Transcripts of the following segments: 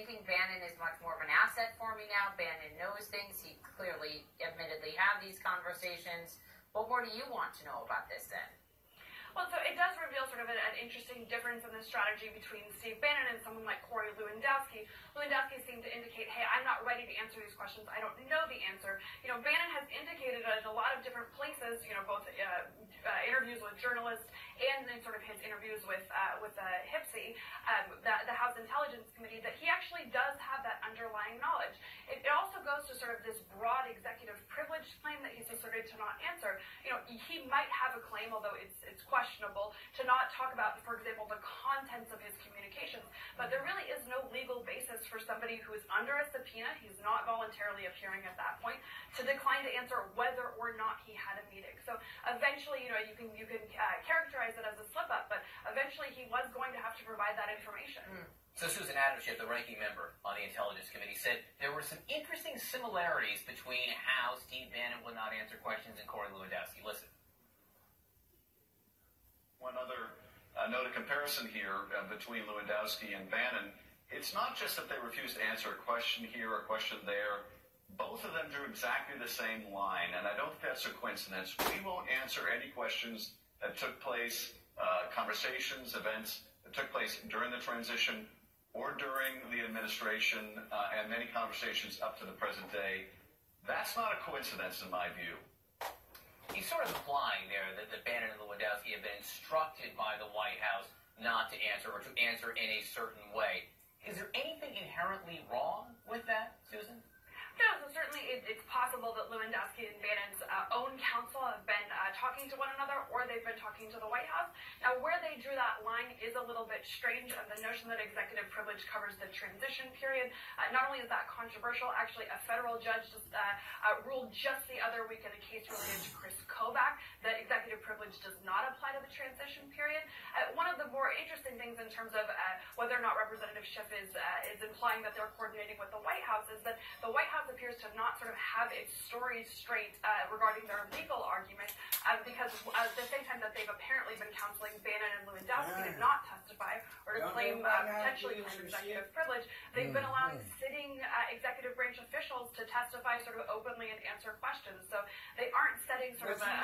thinking Bannon is much more of an asset for me now. Bannon knows things. He clearly, admittedly, had these conversations. What more do you want to know about this then? Well, so it does reveal sort of an, an, interesting difference in the strategy between Steve Bannon and someone like Corey Lewandowski. Lewandowski seemed to indicate, hey, I'm not ready to answer these questions. I don't know the answer. You know, Bannon has indicated in a lot of different places, you know, both uh, uh, interviews with journalists and in sort of his interviews with uh, with uh, HPSCI, um, the, the House Intelligence Committee, that he actually does have that underlying knowledge. It, it also goes to sort of this broad executive privilege claim that he's asserted to not answer. You know, he might have a claim, although it's it's questionable, to not talk about, for example, the contents of his communications. But there really is no legal basis for somebody who is under a subpoena, he's not voluntarily appearing at that point, to decline to answer whether or not he had a meeting. So eventually, you know, you can you can uh, characterize it as a slip up, but eventually he was going to have to provide that information. Mm. So Susan Adam Schiff, the ranking member on the Intelligence Committee, said there were some interesting similarities between how Steve Bannon would not answer questions and Corey Lewandowski. Listen. One other uh, note of comparison here uh, between Lewandowski and Bannon. It's not just that they refused to answer a question here, or a question there both of them drew exactly the same line, and I don't think that's a coincidence. We won't answer any questions that took place, uh, conversations, events that took place during the transition or during the administration, uh, and many conversations up to the present day. That's not a coincidence, in my view. He's sort of implying there that, that Bannon and Lewandowski have been instructed by the White House not to answer or to answer in a certain way. Is there anything inherently wrong with that, Susan? No, so certainly it, it's possible that Lewandowski and Bannon's uh, own counsel have been uh, talking to one another or they've been talking to the White House. Now, where they drew that line is a little bit strange, and the notion that executive privilege covers the transition period. Uh, not only is that controversial, actually, a federal judge just uh, uh, ruled just the other week in a case related to Chris Kobach that executive privilege does not apply to the transition period. Uh, one of the more interesting things in terms of whether or not Representative Schiff is, is implying that they're coordinating with the White House is that the White House appears to not sort of have its story straight uh, regarding their legal argument, uh, because at the same time that they've apparently been counseling Bannon and Lewandowski yeah. to not testify or to claim uh, potentially claim executive privilege, they've been allowing mm-hmm. sitting uh, executive branch officials to testify sort of openly and answer questions. So they aren't setting sort of a,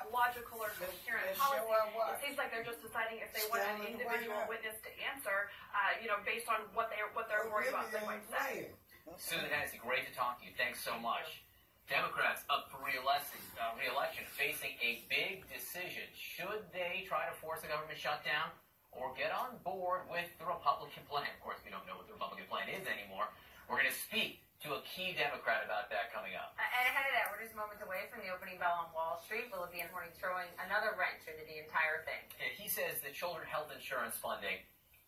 a, logical or coherent policy. It seems like they're just deciding if they want an individual witness to answer, uh, you know, based on what they what they're worried about they might say. Susan Hennessy, great to talk to you. Thanks so much. Democrats up for re-election, uh, re-election, facing a big decision. Should they try to force a government shutdown or get on board with the Republican plan? Of course, we don't know what the Republican plan is anymore. We're going to speak to a key Democrat about that coming up. And ahead of that, we're just moments away from the opening bell on Wall Street. Will it be Horning throwing another wrench into the entire thing? And he says the children health insurance funding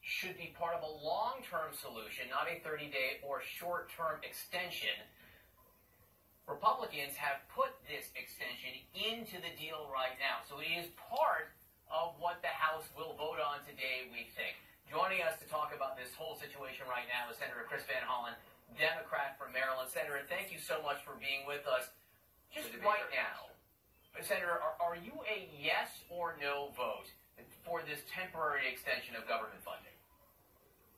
should be part of a long-term solution, not a 30-day or short-term extension. Republicans have put this extension into the deal right now. So it is part of what the House will vote on today, we think. Joining us to talk about this whole situation right now is Senator Chris Van Hollen, Democrat from Maryland. Senator, thank you so much for being with us. Just right now, Senator, are, are you a yes or no vote for this temporary extension of government funding?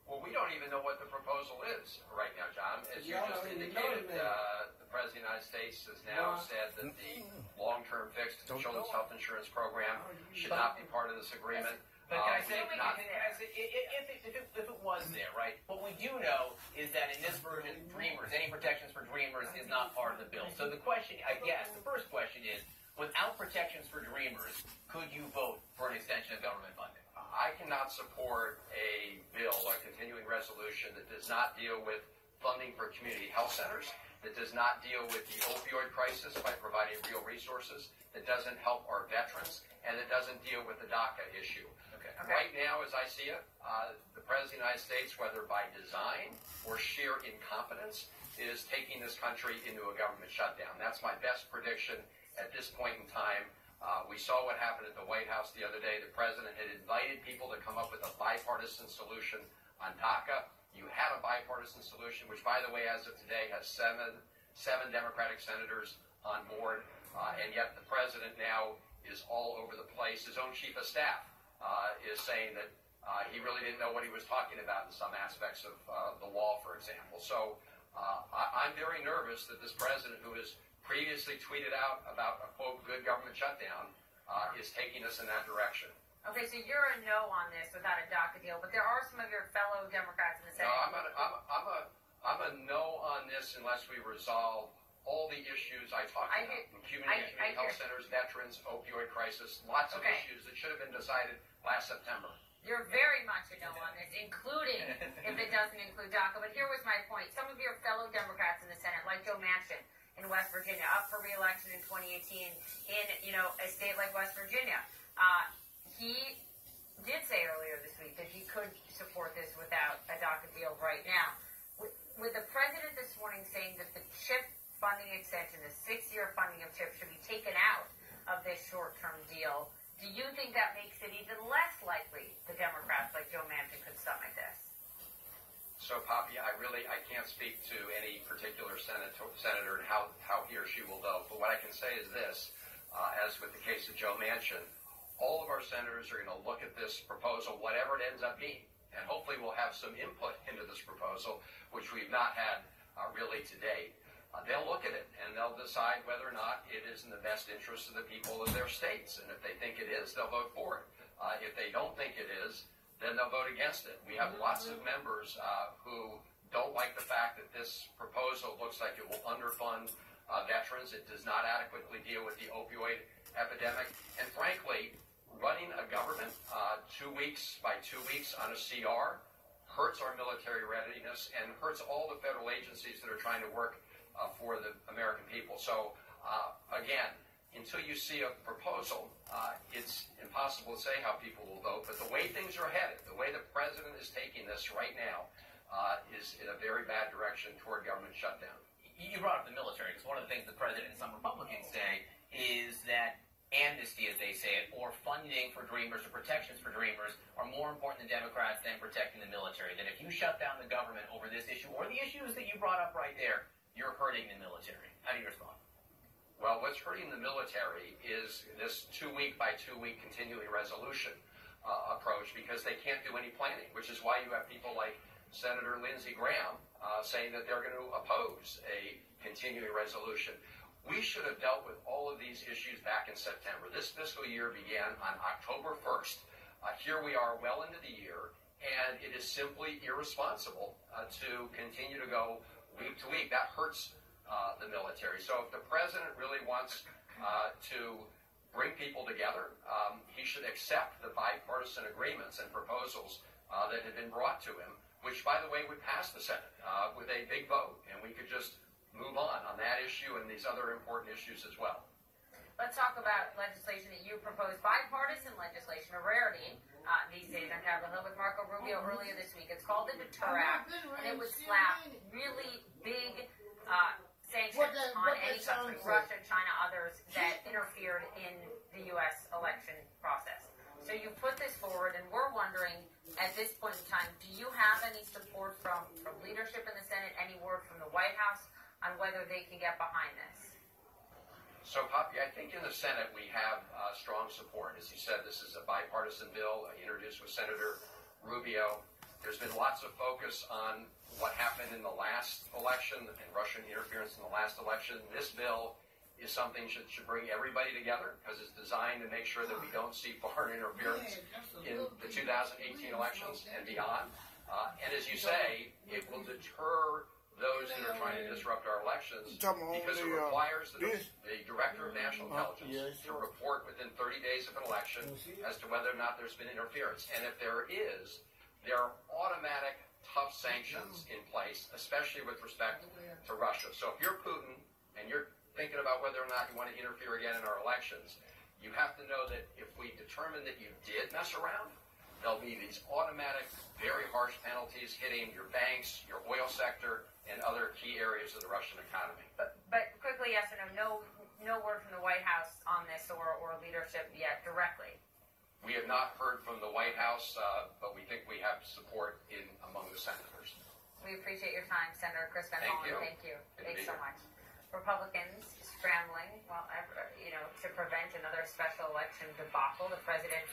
Well, we don't even know what the proposal is right now, John. As you just indicated, uh, the President of the United States has now said that the long-term fixed children's health insurance program should not be part of this agreement. But uh, can I say, can I say if, it, if, it, if it was there, right? What we do know is that in this version, Dreamers, any protections for Dreamers is not part of the bill. So the question, I guess, the first question is, without protections for Dreamers, could you vote for an extension of government funding? I cannot support a bill, a continuing resolution that does not deal with funding for community health centers, that does not deal with the opioid crisis by providing real resources, that doesn't help our veterans, and that doesn't deal with the DACA issue. Okay. Okay. Right now, as I see it, uh, the President of the United States, whether by design or sheer incompetence, is taking this country into a government shutdown. That's my best prediction at this point in time. Uh, we saw what happened at the White House the other day. The president had invited people to come up with a bipartisan solution on DACA. You had a bipartisan solution, which, by the way, as of today, has seven seven Democratic senators on board, uh, and yet the president now is all over the place. His own chief of staff uh, is saying that Uh, he really didn't know what he was talking about in some aspects of uh, the law, for example. So uh, I, I'm very nervous that this president, who has previously tweeted out about a quote good government shutdown, uh, is taking us in that direction. Okay, so you're a no on this without a DACA deal, but there are some of your fellow Democrats in the No, Senate. I'm a, I'm, a, I'm a I'm a no on this unless we resolve all the issues I talked I about. hear- community, I- community I health centers, veterans, opioid crisis, lots of Okay. issues that should have been decided last September. You're very much a no on this, including if it doesn't include DACA. But here was my point. Some of your fellow Democrats in the Senate, like Joe Manchin in West Virginia, up for reelection in 2018 in, you know, a state like West Virginia, uh, he did say earlier this week that he could support this without a DACA deal right now. With, with the president this morning saying that the CHIP funding extension, the six-year funding of CHIP, should be taken out of this short-term deal, do you think that makes it even less likely the Democrats like Joe Manchin could stomach this? So, Poppy, I really I can't speak to any particular senator, senator and how, how he or she will vote. But what I can say is this, uh, as with the case of Joe Manchin, all of our senators are going to look at this proposal, whatever it ends up being, and hopefully we'll have some input into this proposal, which we've not had uh, really to date. Uh, they'll look at it and they'll decide whether or not it is in the best interest of the people of their states. And if they think it is, they'll vote for it. Uh, if they don't think it is, then they'll vote against it. We have lots of members uh, who don't like the fact that this proposal looks like it will underfund uh, veterans. It does not adequately deal with the opioid epidemic. And frankly, running a government uh, two weeks by two weeks on a CR hurts our military readiness and hurts all the federal agencies that are trying to work uh, for the American people. So, uh, again, until you see a proposal, uh, it's impossible to say how people will vote. But the way things are headed, the way the president is taking this right now, uh, is in a very bad direction toward government shutdown. You brought up the military because one of the things the president and some Republicans say is that amnesty, as they say it, or funding for Dreamers or protections for Dreamers are more important to Democrats than protecting the military. That if you shut down the government over this issue or the issues that you brought up right there, you're hurting the military. How do you respond? Well, what's hurting the military is this two week by two week continuing resolution uh, approach because they can't do any planning, which is why you have people like Senator Lindsey Graham uh, saying that they're going to oppose a continuing resolution. We should have dealt with all of these issues back in September. This fiscal year began on October 1st. Uh, here we are well into the year, and it is simply irresponsible uh, to continue to go week to week. That hurts uh, the military. So if the president really wants uh, to bring people together, um, he should accept the bipartisan agreements and proposals uh, that have been brought to him, which, by the way, would pass the Senate uh, with a big vote, and we could just move on on that issue and these other important issues as well. Let's talk about legislation that you proposed, bipartisan legislation, a rarity uh, these days on Capitol Hill with Marco Rubio earlier this week. It's called the Deter Act, and it would slap really big uh, sanctions What that- on any that country, like. Russia, China, others, that interfered in the U.S. election process. So you put this forward, and we're wondering, at this point in time, do you have any support from, from leadership in the Senate, any word from the White House on whether they can get behind this? So, Poppy, I think in the Senate we have uh, strong support. As you said, this is a bipartisan bill uh, introduced with Senator Rubio. There's been lots of focus on what happened in the last election and Russian interference in the last election. This bill is something that should bring everybody together because it's designed to make sure that we don't see foreign interference in the 2018 elections and beyond. Uh, and as you say, it will deter those that are trying to our because it requires the, the Director of National Intelligence to report within 30 days of an election as to whether or not there's been interference. And if there is, there are automatic tough sanctions in place, especially with respect to Russia. So if you're Putin and you're thinking about whether or not you want to interfere again in our elections, you have to know that if we determine that you did mess around, there'll be these automatic, very harsh penalties hitting your banks, your oil sector, and other key areas of the Russian economy. But, but quickly, yes or no, no, no word from the White House on this or, or leadership yet directly. We have not heard from the White House, uh, but we think we have support in among the senators. We appreciate your time, Senator Chris Van Thank Hollen. you. Thank you. Good Thanks so much. Republicans scrambling, well, you know, to prevent another special election debacle. The president